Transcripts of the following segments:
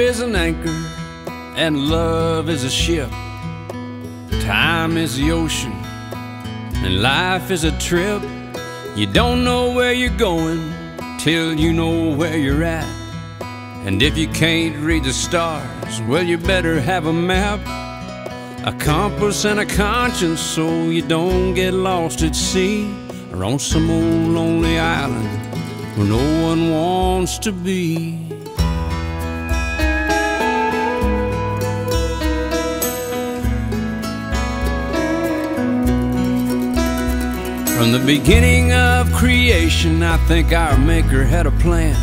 is an anchor and love is a ship. Time is the ocean and life is a trip. You don't know where you're going till you know where you're at. And if you can't read the stars, well, you better have a map, a compass, and a conscience so you don't get lost at sea or on some old lonely island where no one wants to be. From the beginning of creation, I think our Maker had a plan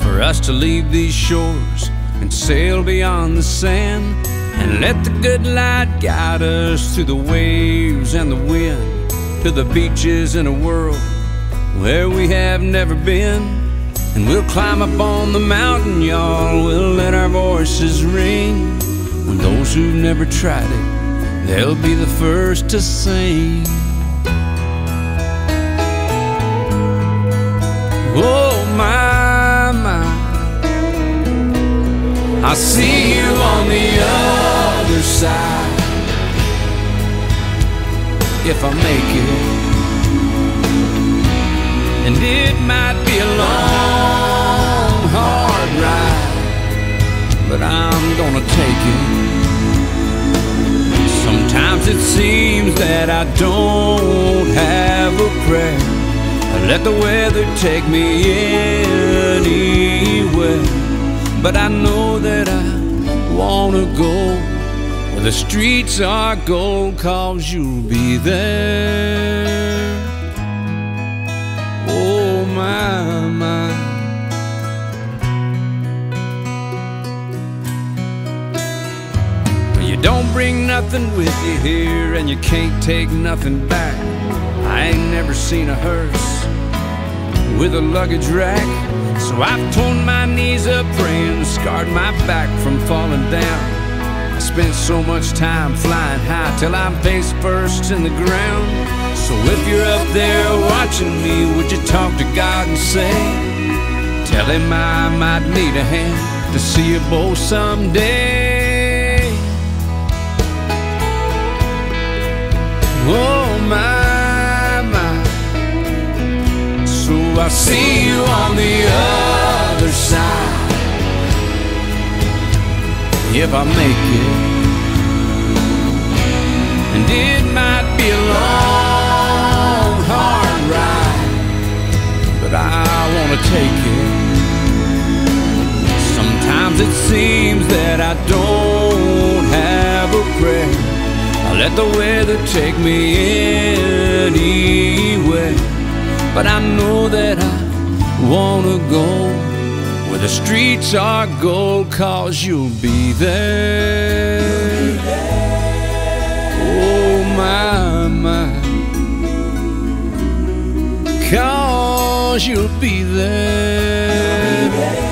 for us to leave these shores and sail beyond the sand and let the good light guide us through the waves and the wind to the beaches in a world where we have never been. And we'll climb up on the mountain, y'all. We'll let our voices ring. When those who've never tried it, they'll be the first to sing. I see you on the other side. If I make it, and it might be a long, hard ride, but I'm gonna take it. Sometimes it seems that I don't have a prayer. I let the weather take me anywhere. But I know that wanna go where the streets are gold, cause you'll be there. Oh, my, my. You don't bring nothing with you here, and you can't take nothing back. I ain't never seen a hearse with a luggage rack. So I've torn my knees up praying, scarred my back from falling down. I spent so much time flying high till I'm face first in the ground. So if you're up there watching me, would you talk to God and say, Tell him I might need a hand to see you both someday. I see you on the other side. If I make it, and it might be a long, hard ride, but I wanna take it. Sometimes it seems that I don't have a prayer. I let the weather take me anywhere. But I know that I wanna go where the streets are gold, cause you'll be there. Oh, my, my. Cause you'll be there.